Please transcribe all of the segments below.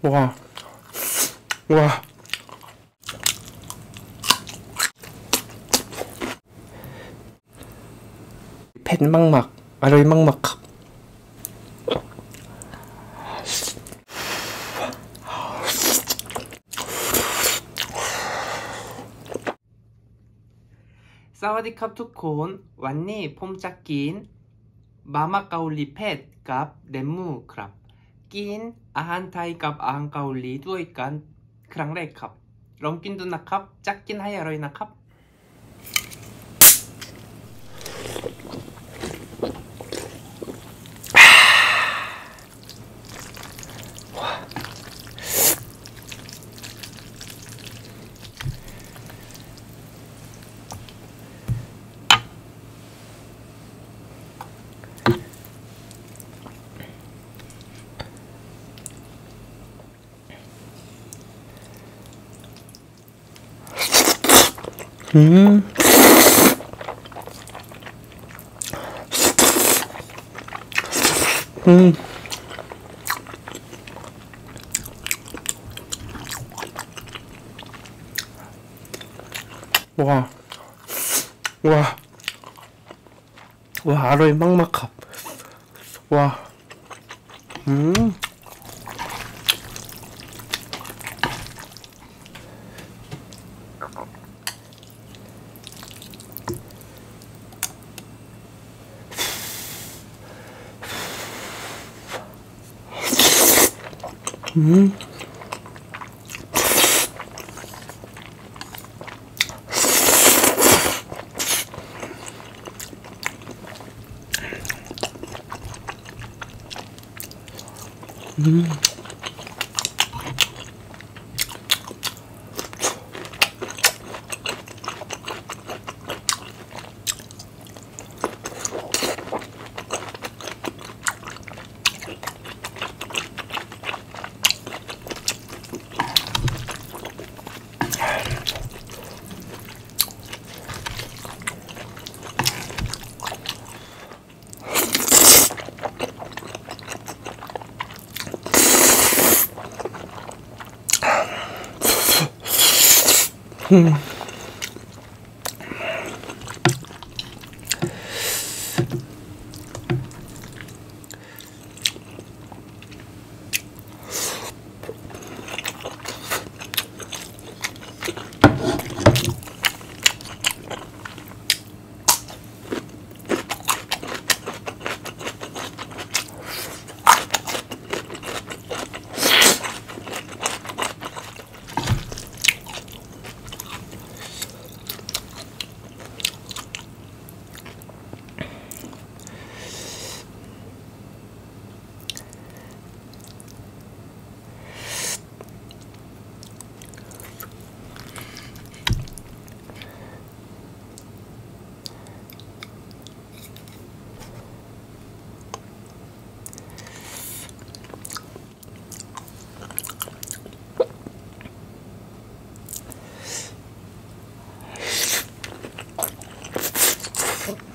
와. 와. 팻막막, 아로이막막. 사와디캅 투콘, 완니 폼짝긴, 마마까울리 팻, 갑, 렘무, 크랍. กินอาหารไทยกับอาหารเกาหลีด้วยกันครั้งแรกครับ ลองกินดูนะครับจักกินให้อร่อยนะครับ 음. 음. 와. 와. 와, 아로이 막막합. 와. 음. 음. 음. 음.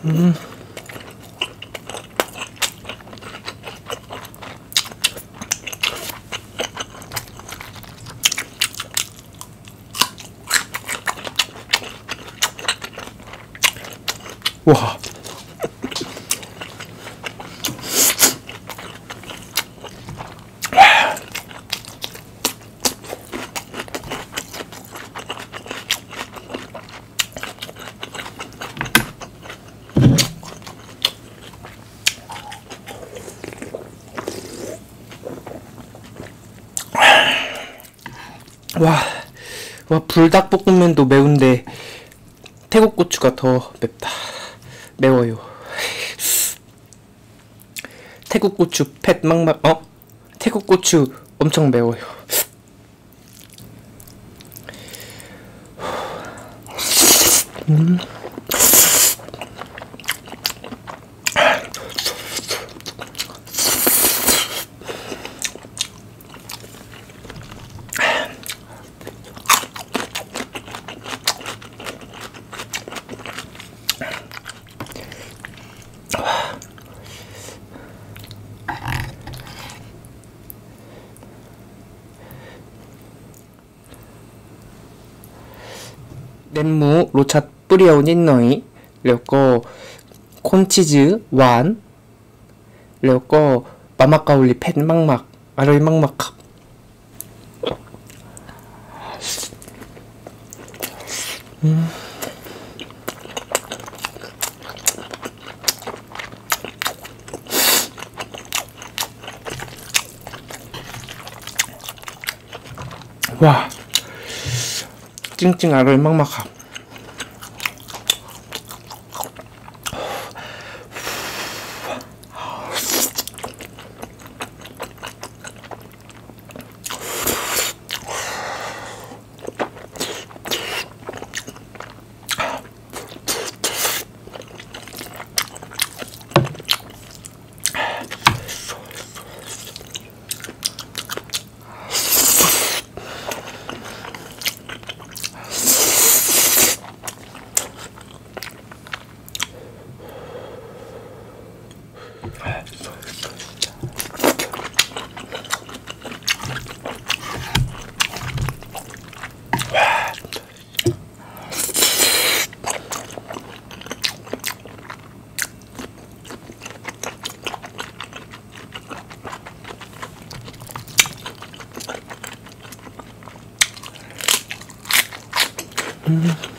음. 와. 와, 와 불닭볶음면도 매운데 태국 고추가 더 맵다. 매워요. 태국 고추 팻 막막 어? 태국 고추 엄청 매워요. 음. 렘무 로차 뿌려온 닌노이 그리고 콘치즈 완 그리고 마마가울리 팬막막 아로이 막막 음. 와. 찡찡 알을 막막함. Mm-hmm.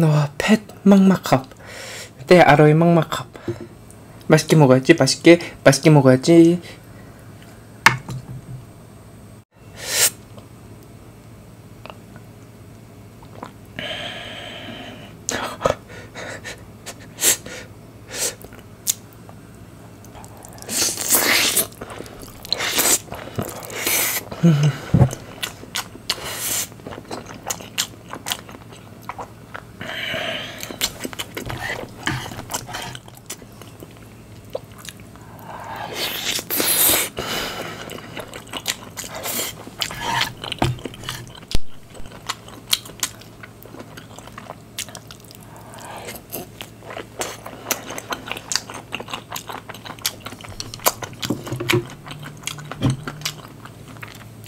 와, 팻 막막합. 네, 아로이 막막합. 맛있게 먹어야지, 맛있게, 맛있게 먹어야지.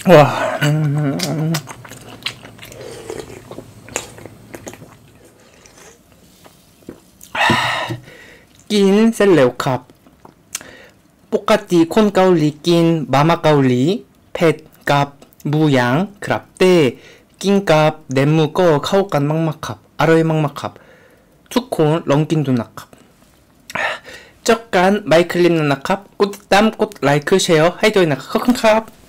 와. 음, 음. กินเสร็จแล้วครับ ปกติ คนเกาหลี กิน มาม่าเกาหลี เผ็ดกับ หมูย่าง ครับแต่ กินกับ แหนมหมูก็ เข้ากัน มากๆครับ อร่อย มากๆครับ ทุกคน ลองกิน ดูนะครับ เจอกัน ใหม่คลิป หน้านะครับ กดตาม กดไลค์ แชร์ ให้ด้วย นะครับ ขอบคุณครับ